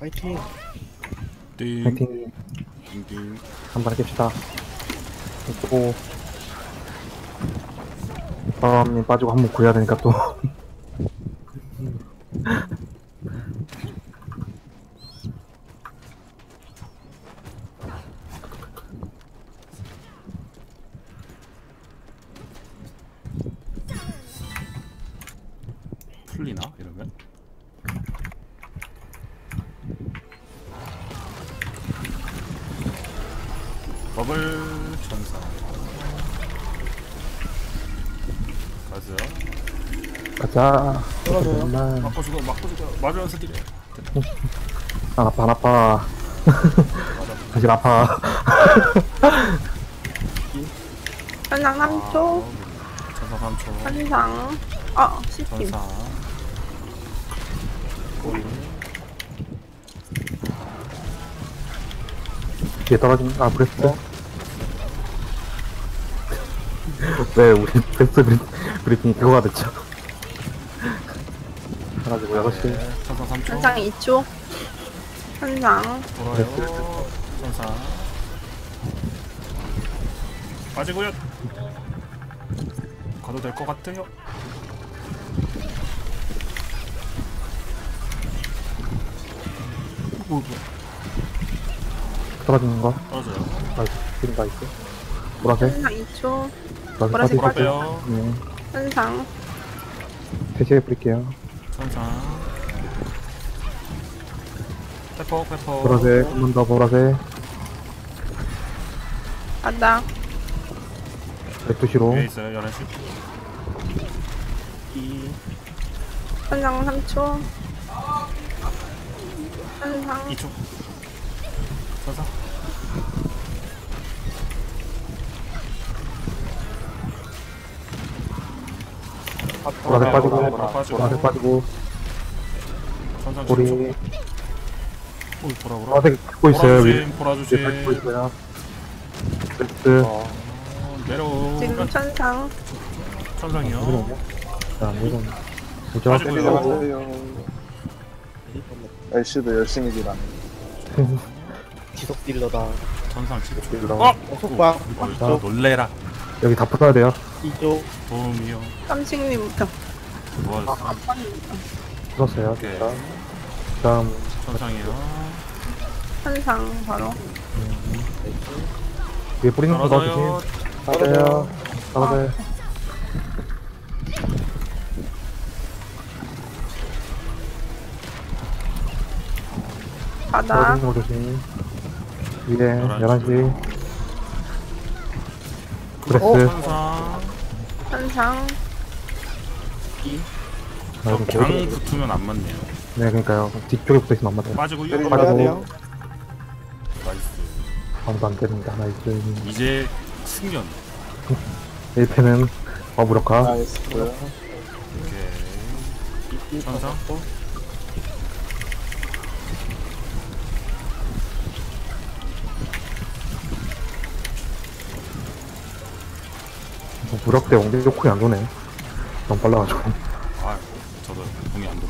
파이팅. 띵. 파이팅 띵띵. 한번 깹시다 또 바람님 빠지고 한 번 구해야 되니까 또 풀리나 이러면? 버블 전사. 가자. 가자 떨어져요. 정말 맞고 죽어, 맞고 죽어. 맞으면서 딜해. 안 아파 안 아파 사실 아파 현상 3초, 전사 3초. 현상, 어, 10팀. 전사. 뒤에 떨어진 아 브레스트 왜 우리 브레스트 브리, 브리핑이 그거가 됐죠 해가지고 6시 네, 전사 3초. 현상 2초, 현상, 돌아요. 천상. 빠지고요. 가도 될 것 같아요. 뭐, 뭐, 떨어지는 거? 떨어져요. Nice. 지금 nice. 보라색? 천상 2초, 보라색 보라색 빠지고. 빼요. 네. 천상, 대시해 뿌릴게요. 천상. 페퍼, 페퍼. 보라색 한 번 더 보라색. 바닥, 12시로. 위에 있어요, 11시. 현상 3초, 2초. 천사. 보라색 빠지고 보라 빠지고. 보라색 빠지고 천사 우리 10초. 오, 보라, 보라. 보라색 듣고 있어요 보라 우리 조심, 보라 이제 조심. 듣고 있어요 브레스트 어, 내려오. 지금 천상, 천상이요. 자 이건 그죠 빠지고요. LC도 열심히 딜하네. 지속 딜러다. 천상 10초. 이거. 어! 어, 속박. 어, 놀래라. 여기 다 풀어야 돼요 이쪽. 도움이요. 깜찍님부터. 뭐 풀었어요 오케이. 다음 천상이요. 현상 바로. 위에 뿌리는 거. 넣어주세요 맞아요 맞아요 바닥, 떨어지는 거 조심 위에 11시 Breath 천상. 천상, 아, 저 이거 붙으면 안 맞네요. 네 그러니까요 뒤쪽에 붙어있으면 안 맞아요 빠지고. 말아야 돼요. Nice. 아무도 안 때립니다 nice 이제 승연. 1페는 어 무력화 nice. 오케이. 천상. 무력대 옹대 조건이 안 도네 너무 빨라가지고 아, 저도 공이 안 들어.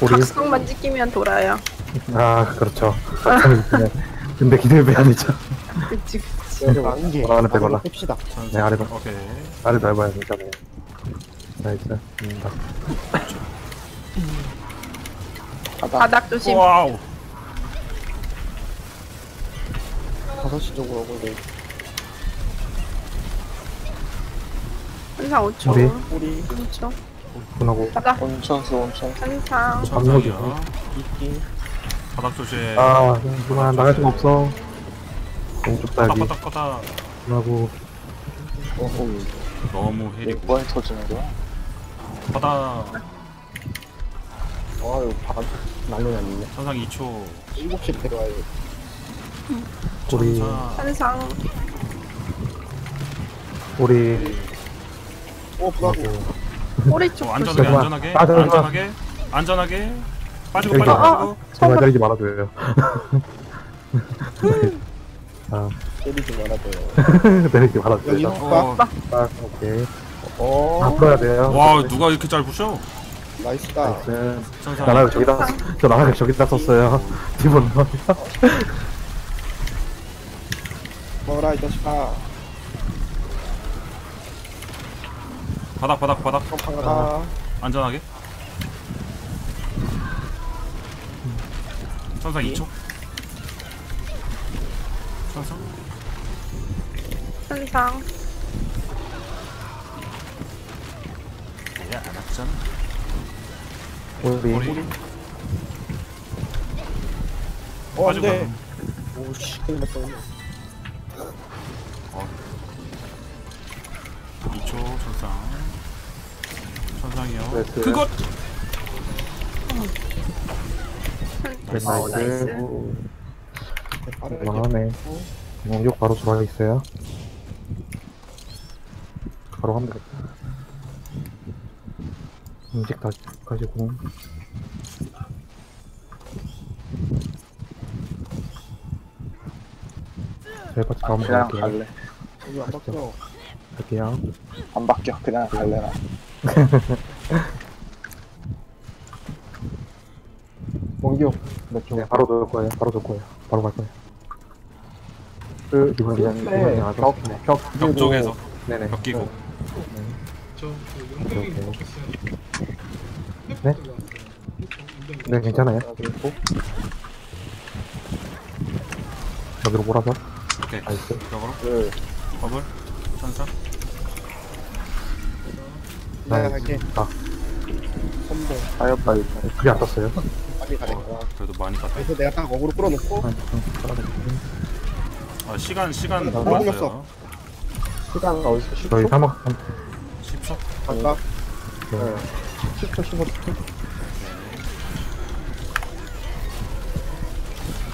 꼬리 각성만 찍히면 돌아요. 아 그렇죠 네. 근데 기대를 왜안 했죠 그치, 그치. 아래 빼거나. 뺍시다. 네, 아래로. 오케이. 아래 넓어야 되니까 네 nice 음, 바닥. 바닥 조심. 와우. 5시 쪽으로 오고 네. 현상 5초, 우리. 뿌리. 3초. 분하고 바닥, 온천수 온천. 현상, 천상이요. 이끼. 바닥 조심. 아 그만 나갈 수가 없어 너무 좁다 바닥 바닥 바닥. 분하고 어허. 너무 헤리. 몇 번이 터지는 거야? 바닥. 아, 이거 바, 난리 났네. 천상 2초. 7시 데려와야 돼. 우리 천상. 우리 어, 브라보. 꼬리 쪽 어, 조심. 안전하게 안전하게 아, 잠깐만. 안전하게 안전하게 빠지고 빠지고 봐. 빠지고 제발 때리지 말아줘요 아 때리지 말아줘요. 때리지 말아줘요 여기 자, 호 어, 딱 오케이 어. 다 풀어야 돼요 와 누가 이렇게 잘 부셔 나이스다. 나나가 저기다, 저 나나가 저기다 썼어요. 기본 너. 먹어라, 이 자식아. 바닥 바닥 바닥. 컴팡 가라. 안전하게. 천상 2초 천상. 천상. 야 안았잖아 우리. 우리. 어, 안 빠지고. 돼. 오씨, 큰일 났 어. 2초 천상 천상이요 nice. 그것 nice. 어, nice. 망하네. 공격 바로 들어가 있어요. 바로 하면 되겠다. 음식 다시 가지고. 잘 같이 가면 그냥 갈게요. 갈래. 여기 안 바뀌어. 갈게요. 안 바뀌어. 그냥 갈래 나. 원기옥 몇 초? 네, 바로 돌 거예요. 바로 돌 거예요. 바로 갈 거예요. 그, 이번 그냥, 이번 그냥 벽, 벽, 벽 쪽에서 네네. 벽 끼고 오케이, 오케이. 네? 네, 괜찮아요. 그리고 여기로 몰아서. 오케이 nice. 벽으로 그, 버블 천상 내가 갈게. 아, 선봉. 가요 빨리. 그게 안 떴어요. 빨리 가니까. 그래도 많이 땄다 그래서 내가 딱 어그로 끌어놓고, 아, 좀. 아 시간 시간 나 맞아요 먹었어. 시간 어디서 10초? 저희 3억, 10초 갈까? 네. 네. 10초, 15초.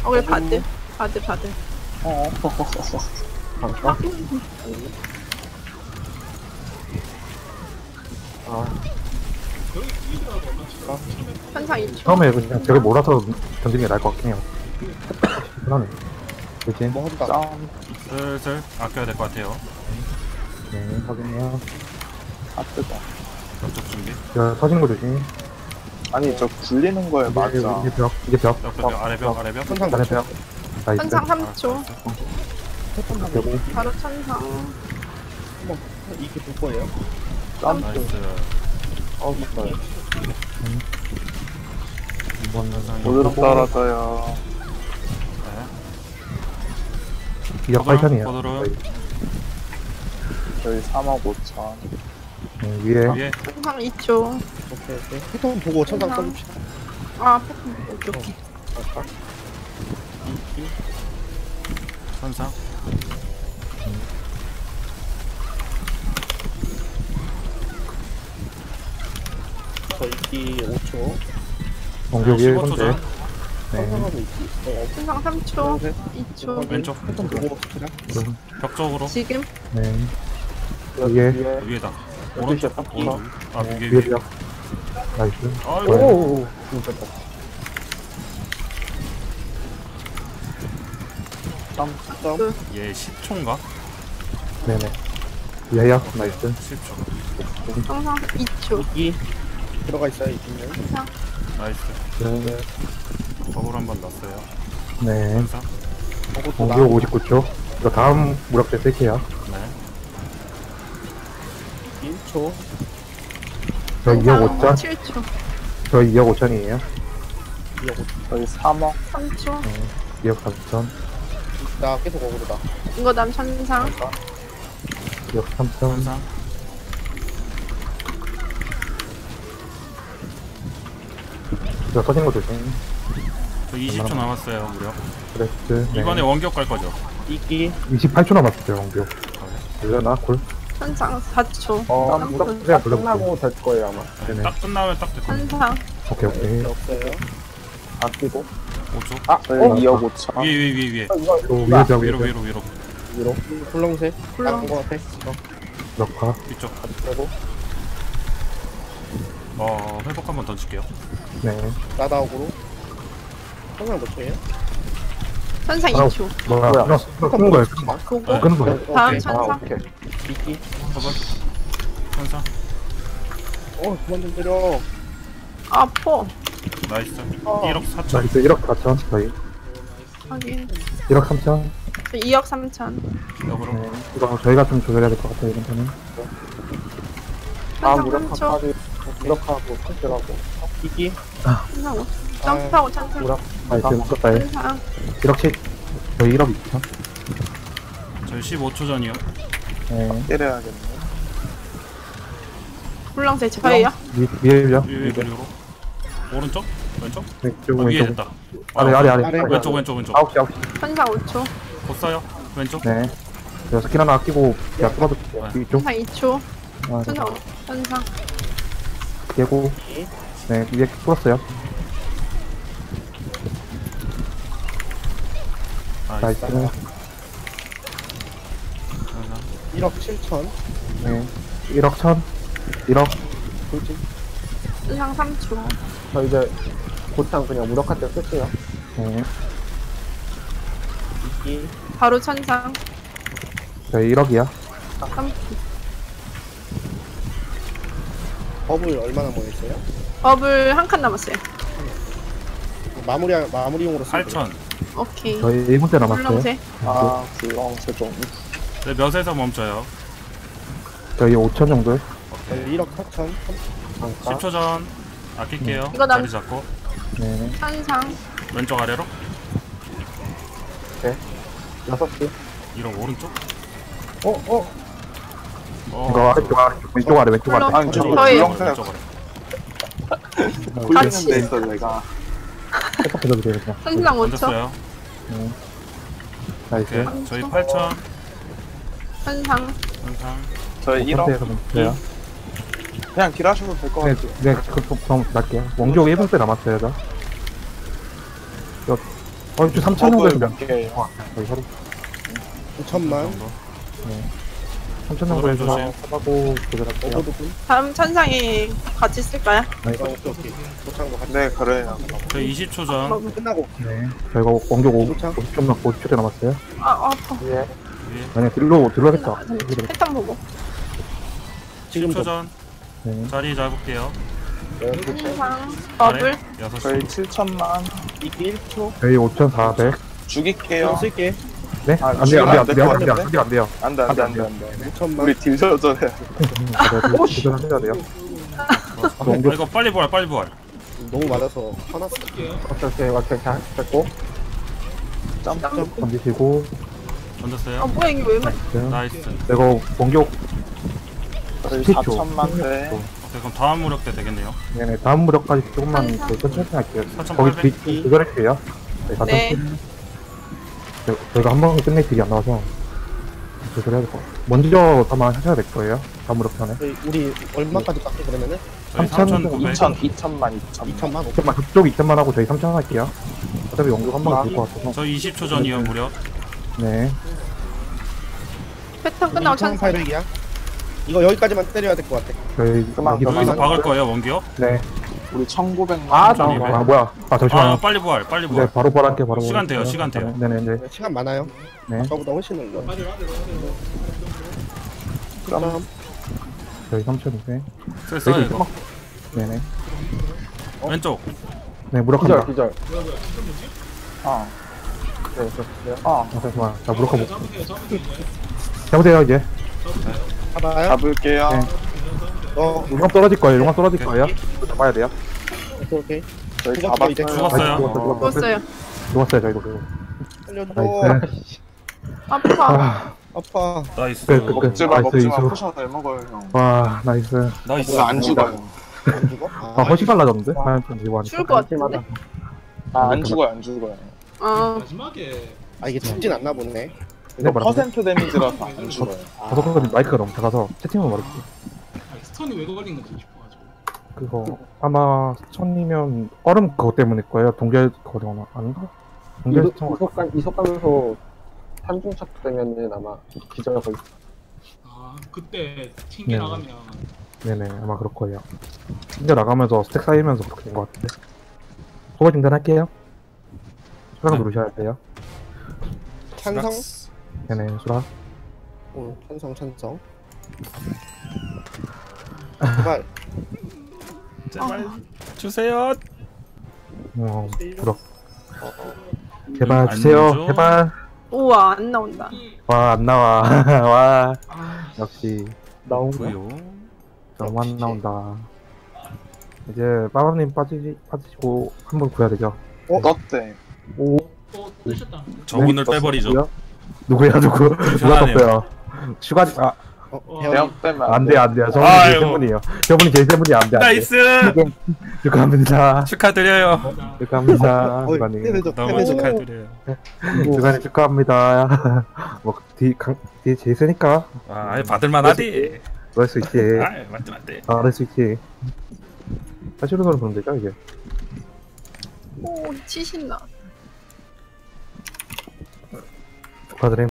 어, 우리 바드. 바드, 바드. 어. 갈까? 아, 천상 2초. 처음에 그냥 저를 몰아서 던지는 게 나을 것 같긴 해요. 편하네. 그치? 뭐 한다. 짱. 슬슬 아껴야 될 것 같아요 네, 확인해요. 아 뜨거. 벽쪽 준비 저 터지는 거 조심. 아니 저 굴리는 거에 맞아. 이게 벽, 이게 벽. 벽, 벽, 아래 벽, 아래 벽. 천상 초? 벽. Nice. 천상 3초. 되고. 바로 천상. 이게 볼 거예요? 짬. Nice. 어, 맞다. 이번 떨어져요. 네. 기억 8천이에요. 버들은 저희 3억 5천. 네, 위에. 위에 천상 2초. 오케이, 오케이. 패턴 보고 천상. 써줍시다. 아, 패턴. 오케이, 오케이. 천상. 저 이끼 5초. 공격 15초 1분대. 전 네. 천상하고 이끼. 어, 천상 3초. 네. 2초. 왼쪽 패턴 보고 벽 쪽으로 지금. 네. 위에. 위에다. 오른쪽 오른쪽. 아 위에 위에 위에. 벽. Nice. 아이고. 오, 진짜. 짬. 점. 얘 10초인가? 네네. 위에요. Nice. 10초. 천상 2초. 이끼. 들어가 있어요, 이끼는. 천상. Nice. 네. 버블 한번 넣었어요. 네. 천상. 그것도 나. 공격 59초. 이거 다음 무력 때 쓸게요. 네. 1초. 저 2억 5천. 7초. 저 2억 5천이에요. 저희 3억. 3초. 2억 4천. 나 계속 어그로다. 이거 다음 천상. 2억 3천. 천상. 저 터진 거 조심. 저 20초 남았어요 무려. 그레스. 네. 이번에 원격 갈 거죠? 이끼. 28초 남았어요, 공격. 걸려나? 굴? 천상 4초. 어, 그냥 불러볼게요. 끝나고 될 거예요, 아마. 네네. 딱 끝나면 딱 됐고. 천상. 오케이, 오케이. 없어요. 아끼고. 5초. 아, 저희 어? 2억 5천. 위에 위에 위에 위에. 이거, 또 위에 벽, 위에 위로 벽. 위로 위로. 위로. 훌렁색. 훌렁. 딱거 같아. 어, 벽화. 이쪽. 그리고 어 회복 한번 던질게요. 네. 라다옥으로 성능 몇 초예요? 천상 바로- 아, 2초. 뭐야? 뭐야? 끊었어. 끊- 끊은 거예요. 끊은 거. 어, 끊은 거예요. 어, 다음 오케이. 아, 천상. 오케이. 미끼 버블 천사 어 그만 좀 때려 아퍼. 나이스 어. 1억 4천 나이스 1억 4천 저희 확인. 1억 3천. 2억 3천. 역으로 네. 이거 저희가 좀 조절해야 될 것 같아요 이번 판은. 천상 3초. 무력하고 무력하고 컨트하고 345 점프 타고 천천히 우락 아니 지금 껐다 해 천사 1억씩 저희 1억 있죠? 저 15초 전이요. 네 때려야겠네. 훌렁세 차예요 위, 위에 위에 그리로 오른쪽? 왼쪽? 왼쪽 어, 위에 됐다. 아래 아래 아래 왼쪽 왼쪽 왼쪽. 9시 9시 천사 5초 곧 써요. 왼쪽. 네 여섯 킬 하나 아끼고 야 끊어도 네. 위쪽 천사 2초 아, 천사 천사 네. 깨고 네 위에 뚫었어요 Nice. Nice 1억 7천 네 1억 1000 1억 돌진 천상 3초. 저 이제 곧장 그냥 무력할 때 쓸게요 네 이기 바로 천상. 저희 1억이야 3초. 버블 얼마나 모였어요? 버블 한 칸 남았어요. 마무리 마무리용으로 쓰고 8천. 오케이. 저희 1분대 남았어요 굴렁쇠. 아 굴렁쇠 좀 네, 몇에서 멈춰요? 저희 5천 정도 저희 1억 4천 잠깐 10초 전. 아낄게요. 이거 남- 자리 잡고. 네 천상. 왼쪽 아래로. 6시 1억 오른쪽. 어? 어? 어. 이거 아래쪽 아래쪽 왼쪽 아래 왼쪽 아래 아니 저 저예요. 굴렁쇠 왼쪽 아래. 굴리는 같이. 데 있어 내가 그냥 천상 5초. 던졌어요. 나이스 오케이. 저희 8천. 천상. 항상. 저희 1억 5천대에서 멈춰요 그냥 딜하셔도 될것 네, 같아요 네, 그, 그럼 날게요. 원격 1분대 남았어요, 저. 저, 어, 이쪽 3천 정도 버블 되면 몇 개예요 저희 서로 9천만 3천 정도 조심. 하고 조절할게요. 다음 천상이 같이 쓸까요? 어, 오케이 오케이 도창도 같이 네 그래요 저희 20초 전. 끝나고 네. 저희가 원격 5, 도착. 50초만 50초 남았어요. 아, 아파. 예. 만약 딜로, 딜로 하겠다. 패턴 보고. 지금 10초 전. 네. 자리 잡을게요. 네, 도착 천상. 버블. 6시. 저희 7천만 이기 1초 저희 5,400. 죽일게요 쓸게 네? 아, 안 돼요, 안 돼요, 안될 돼요, 것안 돼요, 같은데? 안 돼요, 안 돼요. 안 돼 안 돼 안 돼 안돼 5천만 우리 딜 조절해 맞아요, 조절하셔야 돼요. 아, 이거 빨리 부활 빨리 부활. 너무 많아서 화났어 오케이 오케이 오케이 잘 됐고 점프 던지시고, 던졌어요. 아, 뭐야, 이게 왜 말. 네. 나이스. 이거 10초. 4천만 대 오케이, 그럼 다음 무력 때 되겠네요. 네네, 다음 무력까지 조금만 천천히 할게요. 4,800. 거기 뒤 조절할게요. 네, 다 네. 저- 저희가 한 번에 끝낼 딜이 안 나와서 조절해야 될 것 같아요. 먼저 아마 하셔야 될 거예요. 다음 무력 편에. 저희 우리 얼마까지 깎게 그러면은? 저희 3,000 3,900. 2천 2천만 2천만 2천만 오케이 2천만, 그쪽 2천만 하고 저희 3천 할게요. 어차피 원격 한 번에 될것 같아서. 저희 20초 전이요 무력. 네. 패턴 끝나고 천상. 2,800이야 이거 여기까지만 때려야 될 것 같아 저희 그만, 여기서 여기서 아, 박을 거예요 원기요? 네. 우리 1900만 아, 나- 아, 뭐야. 아, 잠시만요. 아 빨리 부활 빨리 네, 부활. 바로 바로 할게요, 바로. 시간 돼요. 시간 돼요. 네네, 네. 네, 시간 많아요 네. 아까보다 훨씬 늘려 그럼 저희 3천인데. 됐어요 이거. 네네. 왼쪽. 네, 무력한다. 기절 어 네, 네. 어, 아, 잠시만. 자, 무력하고. 잡으세요, 이제. 잡아요 잡을게요 네. 어 용감 떨어질 거예요, 용감 떨어질. 거예요. 이거 잡아야 돼요. 오케이 오케이 저희 죽었어, 이제. 잡았어요 죽었어요. 아, 죽었어, 죽었어. 죽었어요. 죽었어요, 저희도. 그거. 살려줘 나이스. 아파. 아, 아파 나이스. 끝, 끝, 끝. 먹지 마 나이스, 먹지 마 이수. 포션 잘 먹어요 형 와, 나이스. 나이스. 이거 안 죽어요 안 죽어? 아, 훨씬 빨라졌는데? 하얀 편 들고 하니까. 죽을 것 같은데? 아, 안 죽어요 안 죽어요 어. 마지막에 아 이게 참진 않나 보네 네, 이거 말하세요. 퍼센트 데미지라서 안 죽어요 저도 마이크가 너무 작아서 채팅만 말할게. 스턴이 왜 걸린 건지 싶어가지고 그거 아마 스천이면 얼음 그거 때문일 거예요. 동결 그거나 아닌가? 동결 스천 이속감 이속감에서 산중착 되면은 아마 기절할 거아 그때 튕겨 네. 나가면 네네 아마 그럴 거예요. 진짜 나가면서 스택 쌓이면서 그렇게 된 것 같은데. 소가 중단할게요. 수락 네. 누르셔야 돼요. 찬성 네네 수락. 응 찬성 찬성 제발 제발. 주세요. 어, 부럽. 제발 안 주세요. 줘? 제발. 우와 안 나온다. 와, 안 나와. 와, 아, 역시. 나온 거. 구요. 너무 안 나온다. 이제, 빠밤님 빠지, 빠지시고, 한번 구해야 되죠. 떴대. 오, 어, 뜨셨다. 저분을 빼버리죠. 누구야, 누구? 누가. 떴어요? 추가, 아, 대형 빼면 안 돼, 안 돼요. 저분이 아이고. 제일 세분이에요. 저분이 제일 세분이 안 돼, 안 돼. 나이스. 축하합니다. 축하드려요. 축하합니다. 주관님. 너무 축하드려요. 주관님 축하합니다. 뭐, 뒤, 강, 뒤에 제일 세니까. 아, 받을만하디. 그럴 수 있지. 아, 맞지 맞지. 아, 그럴 수 있지. 사실로는 그럼 되죠, 이제. 오 치신다. 축하드림.